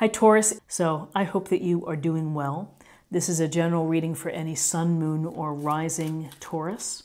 Hi, Taurus. So I hope that you are doing well. This is a general reading for any sun, moon, or rising Taurus.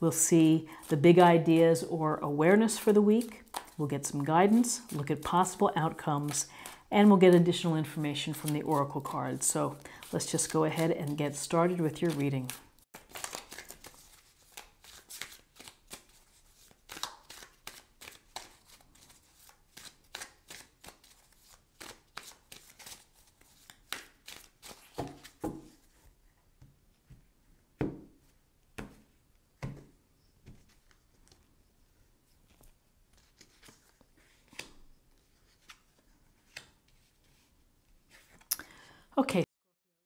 We'll see the big ideas or awareness for the week. We'll get some guidance, look at possible outcomes, and we'll get additional information from the oracle cards. So let's just go ahead and get started with your reading. Okay,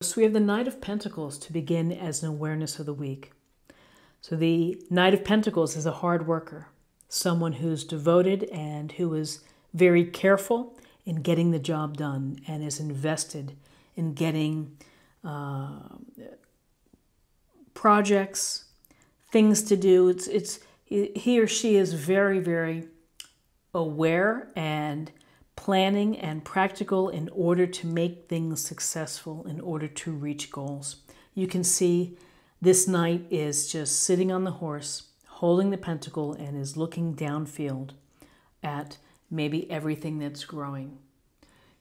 so we have the Knight of Pentacles to begin as an awareness of the week. So the Knight of Pentacles is a hard worker, someone who's devoted and who is very careful in getting the job done and is invested in getting uh, projects, things to do. It's it's he or she is very very aware and planning and practical in order to make things successful, in order to reach goals. You can see this knight is just sitting on the horse, holding the pentacle, and is looking downfield at maybe everything that's growing.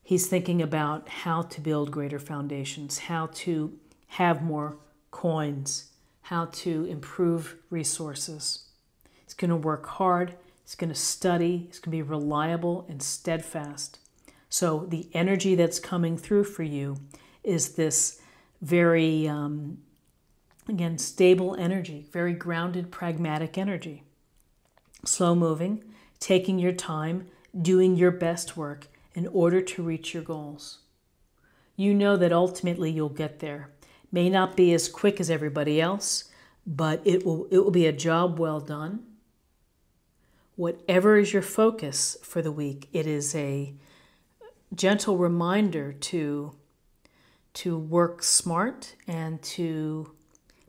He's thinking about how to build greater foundations, how to have more coins, how to improve resources. He's going to work hard He's going to study, it's going to be reliable and steadfast. So, the energy that's coming through for you is this very, um, again, stable energy, very grounded, pragmatic energy. Slow moving, taking your time, doing your best work in order to reach your goals. You know that ultimately you'll get there. May not be as quick as everybody else, but it will, it will be a job well done whatever is your focus for the week, it is a gentle reminder to to work smart and to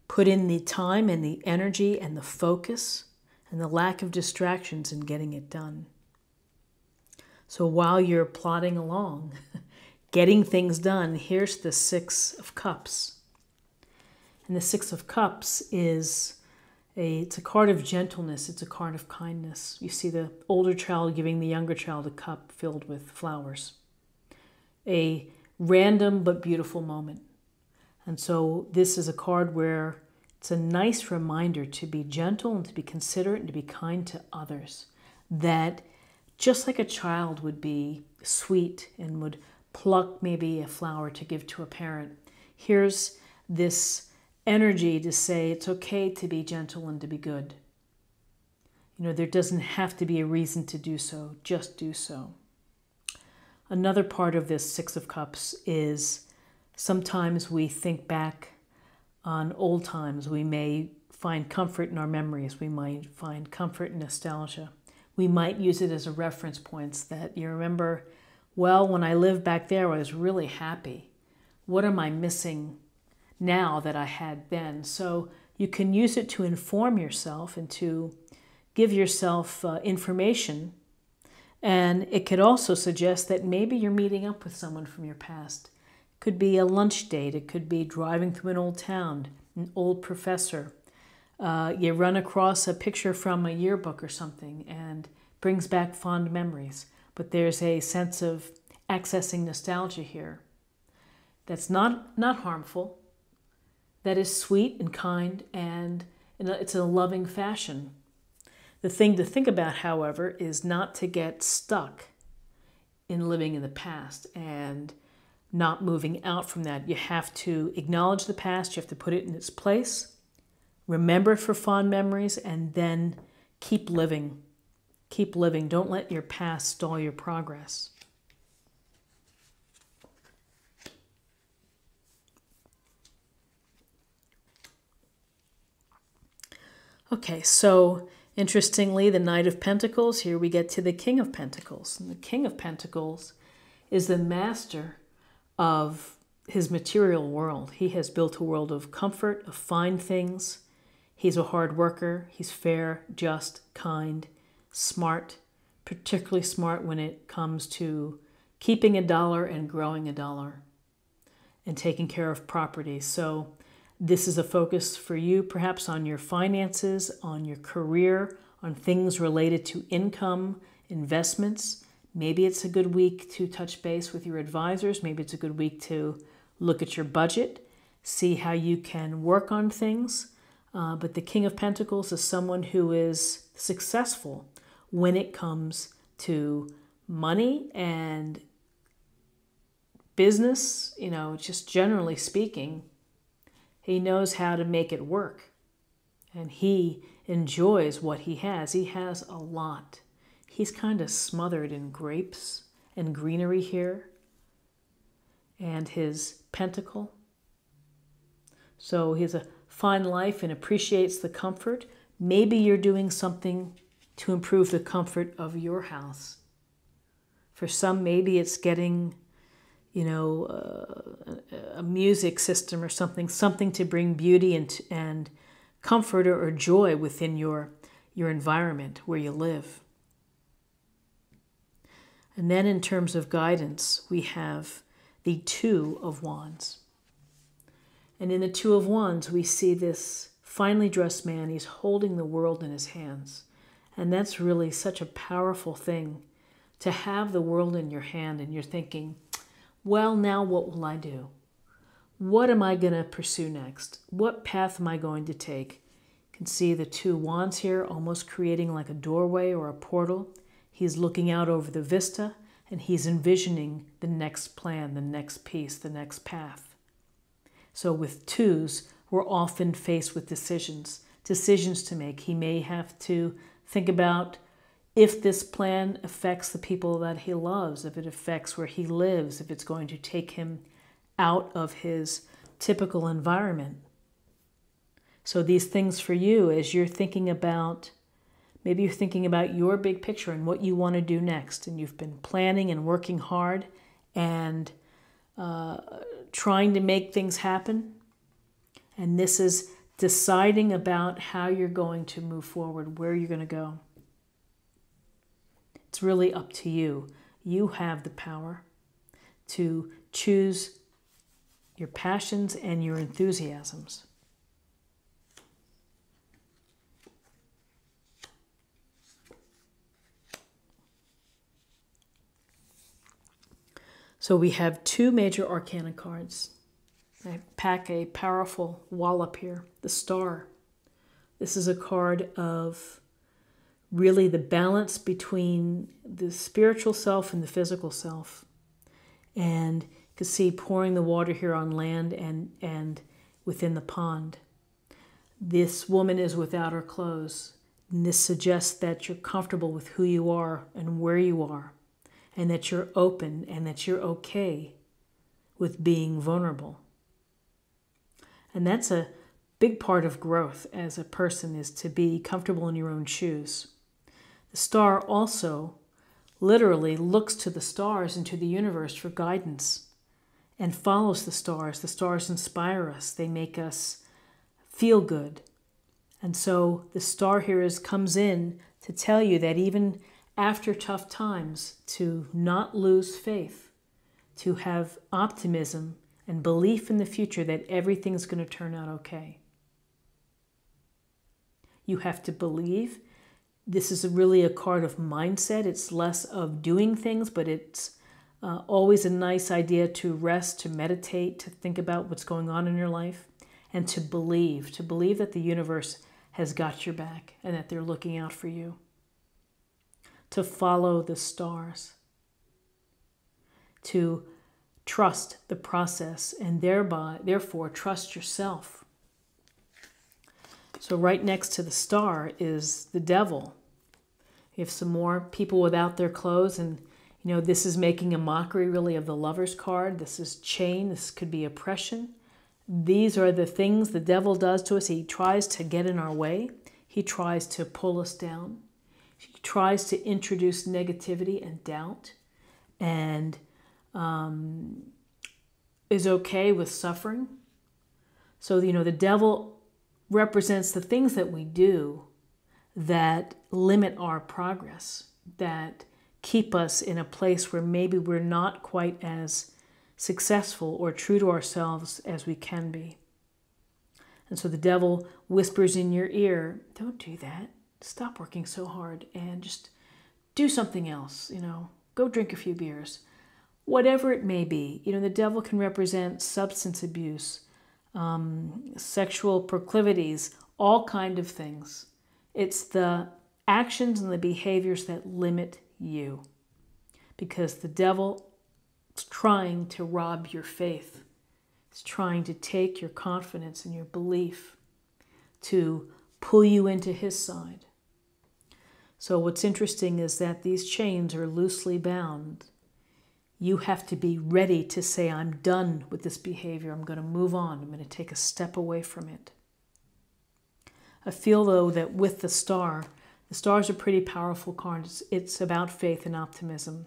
put in the time and the energy and the focus and the lack of distractions in getting it done. So while you're plodding along, getting things done, here's the 6 of cups. And the 6 of cups is a, it's a card of gentleness, it's a card of kindness. You see the older child giving the younger child a cup filled with flowers. A random but beautiful moment. And so this is a card where it's a nice reminder to be gentle and to be considerate and to be kind to others. That just like a child would be sweet and would pluck maybe a flower to give to a parent, here's this energy to say it's okay to be gentle and to be good. You know, there doesn't have to be a reason to do so, just do so. Another part of this Six of Cups is sometimes we think back on old times. We may find comfort in our memories, we might find comfort in nostalgia. We might use it as a reference points that you remember, well, when I lived back there, I was really happy. What am I missing now that I had then. So you can use it to inform yourself and to give yourself uh, information. And it could also suggest that maybe you're meeting up with someone from your past. It could be a lunch date, it could be driving through an old town, an old professor. Uh, you run across a picture from a yearbook or something and brings back fond memories. But there's a sense of accessing nostalgia here that's not, not harmful, that is sweet and kind and it's a loving fashion. The thing to think about, however, is not to get stuck in living in the past and not moving out from that. You have to acknowledge the past, you have to put it in its place, remember it for fond memories, and then keep living. Keep living. Don't let your past stall your progress. Okay, so interestingly, the Knight of Pentacles, here we get to the King of Pentacles. And the King of Pentacles is the master of his material world. He has built a world of comfort, of fine things. He's a hard worker. He's fair, just, kind, smart, particularly smart when it comes to keeping a dollar and growing a dollar and taking care of property. So, this is a focus for you, perhaps on your finances, on your career, on things related to income, investments. Maybe it's a good week to touch base with your advisors. Maybe it's a good week to look at your budget, see how you can work on things. Uh, but the King of Pentacles is someone who is successful when it comes to money and business, you know, just generally speaking. He knows how to make it work. And he enjoys what he has. He has a lot. He's kind of smothered in grapes and greenery here and his pentacle. So he has a fine life and appreciates the comfort. Maybe you're doing something to improve the comfort of your house. For some, maybe it's getting you know, uh, a music system or something, something to bring beauty and, and comfort or joy within your, your environment where you live. And then, in terms of guidance, we have the Two of Wands. And in the Two of Wands, we see this finely dressed man. He's holding the world in his hands. And that's really such a powerful thing to have the world in your hand and you're thinking, well, now what will I do? What am I going to pursue next? What path am I going to take? You can see the two wands here almost creating like a doorway or a portal. He's looking out over the vista and he's envisioning the next plan, the next piece, the next path. So with twos, we're often faced with decisions, decisions to make. He may have to think about if this plan affects the people that he loves, if it affects where he lives, if it's going to take him out of his typical environment. So, these things for you, as you're thinking about, maybe you're thinking about your big picture and what you want to do next, and you've been planning and working hard and uh, trying to make things happen. And this is deciding about how you're going to move forward, where you're going to go. It's really up to you. You have the power to choose your passions and your enthusiasms. So we have two major arcana cards. I pack a powerful wallop here, the star. This is a card of really the balance between the spiritual self and the physical self. And you can see pouring the water here on land and, and within the pond. This woman is without her clothes. And this suggests that you're comfortable with who you are and where you are, and that you're open and that you're okay with being vulnerable. And that's a big part of growth as a person is to be comfortable in your own shoes. The star also literally looks to the stars and to the universe for guidance and follows the stars. The stars inspire us, they make us feel good. And so the star here is, comes in to tell you that even after tough times, to not lose faith, to have optimism and belief in the future that everything's going to turn out okay. You have to believe this is really a card of mindset. It's less of doing things, but it's uh, always a nice idea to rest, to meditate, to think about what's going on in your life, and to believe, to believe that the universe has got your back and that they're looking out for you. To follow the stars, to trust the process, and thereby, therefore, trust yourself so right next to the star is the devil. You have some more people without their clothes, and you know this is making a mockery really of the lover's card. This is chain. This could be oppression. These are the things the devil does to us. He tries to get in our way. He tries to pull us down. He tries to introduce negativity and doubt, and um, is okay with suffering. So you know the devil represents the things that we do that limit our progress, that keep us in a place where maybe we're not quite as successful or true to ourselves as we can be. And so the devil whispers in your ear, Don't do that. Stop working so hard and just do something else, you know, go drink a few beers. Whatever it may be, you know, the devil can represent substance abuse, um, sexual proclivities, all kind of things. It's the actions and the behaviors that limit you because the devil is trying to rob your faith. He's trying to take your confidence and your belief to pull you into his side. So, what's interesting is that these chains are loosely bound. You have to be ready to say, I'm done with this behavior. I'm going to move on. I'm going to take a step away from it. I feel, though, that with the star, the stars are pretty powerful cards. It's about faith and optimism.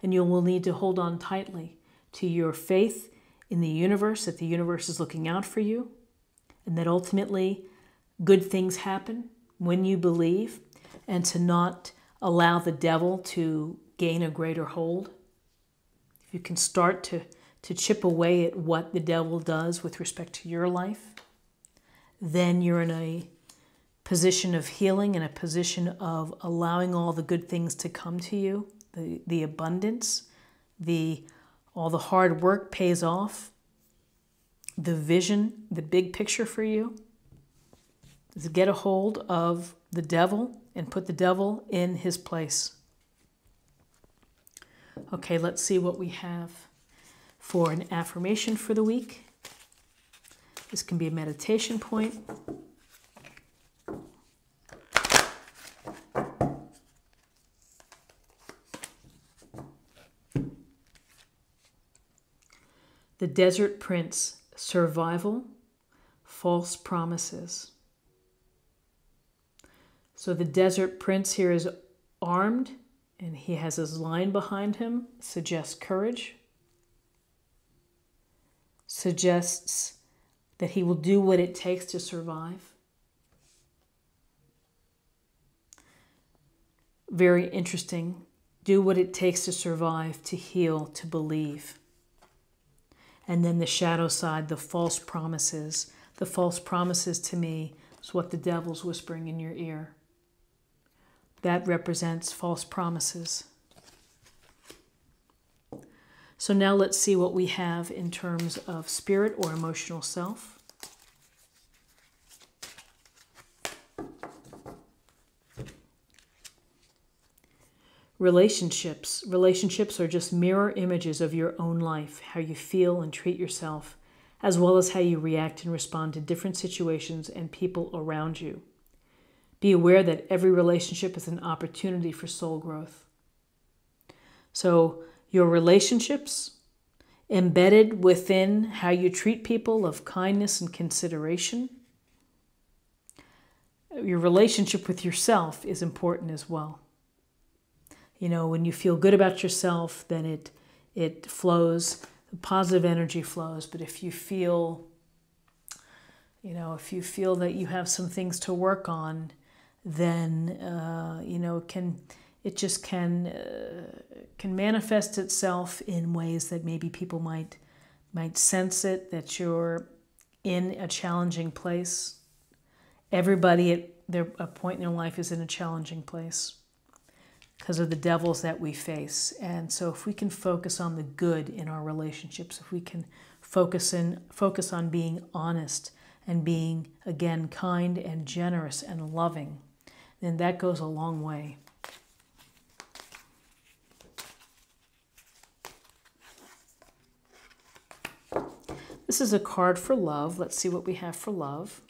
And you will need to hold on tightly to your faith in the universe, that the universe is looking out for you, and that ultimately good things happen when you believe, and to not allow the devil to gain a greater hold. You can start to, to chip away at what the devil does with respect to your life, then you're in a position of healing and a position of allowing all the good things to come to you, the, the abundance, the all the hard work pays off, the vision, the big picture for you is get a hold of the devil and put the devil in his place. Okay, let's see what we have for an affirmation for the week. This can be a meditation point. The Desert Prince Survival, False Promises. So the Desert Prince here is armed and he has his line behind him, suggests courage, suggests that he will do what it takes to survive. Very interesting. Do what it takes to survive, to heal, to believe. And then the shadow side, the false promises. The false promises to me is what the devil's whispering in your ear. That represents false promises. So now let's see what we have in terms of spirit or emotional self. Relationships. Relationships are just mirror images of your own life, how you feel and treat yourself, as well as how you react and respond to different situations and people around you. Be aware that every relationship is an opportunity for soul growth. So, your relationships, embedded within how you treat people of kindness and consideration, your relationship with yourself is important as well. You know, when you feel good about yourself, then it it flows, positive energy flows. But if you feel, you know, if you feel that you have some things to work on, then uh, you know, can it just can uh, can manifest itself in ways that maybe people might might sense it that you're in a challenging place. Everybody at their a point in their life is in a challenging place because of the devils that we face. And so if we can focus on the good in our relationships, if we can focus in focus on being honest and being again kind and generous and loving, then that goes a long way. This is a card for love. Let's see what we have for love.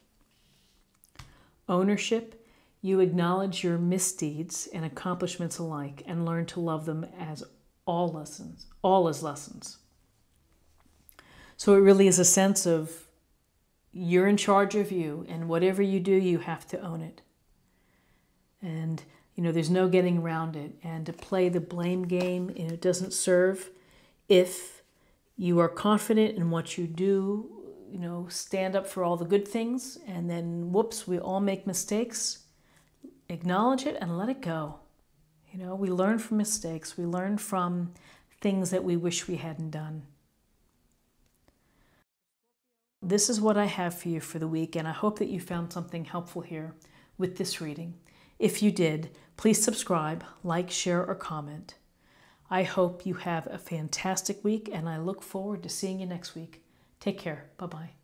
Ownership you acknowledge your misdeeds and accomplishments alike and learn to love them as all lessons, all as lessons. So it really is a sense of you're in charge of you, and whatever you do, you have to own it. And you know, there's no getting around it. And to play the blame game, you know, it doesn't serve if you are confident in what you do, you know, stand up for all the good things, and then whoops, we all make mistakes acknowledge it and let it go. You know, we learn from mistakes, we learn from things that we wish we hadn't done. This is what I have for you for the week, and I hope that you found something helpful here with this reading. If you did, please subscribe, like, share, or comment. I hope you have a fantastic week, and I look forward to seeing you next week. Take care. Bye bye.